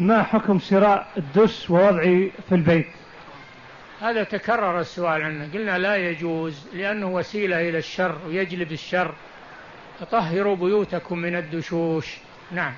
ما حكم شراء الدش ووضعه في البيت؟ هذا تكرر السؤال عنه قلنا لا يجوز لأنه وسيلة إلى الشر ويجلب الشر. فطهروا بيوتكم من الدشوش. نعم.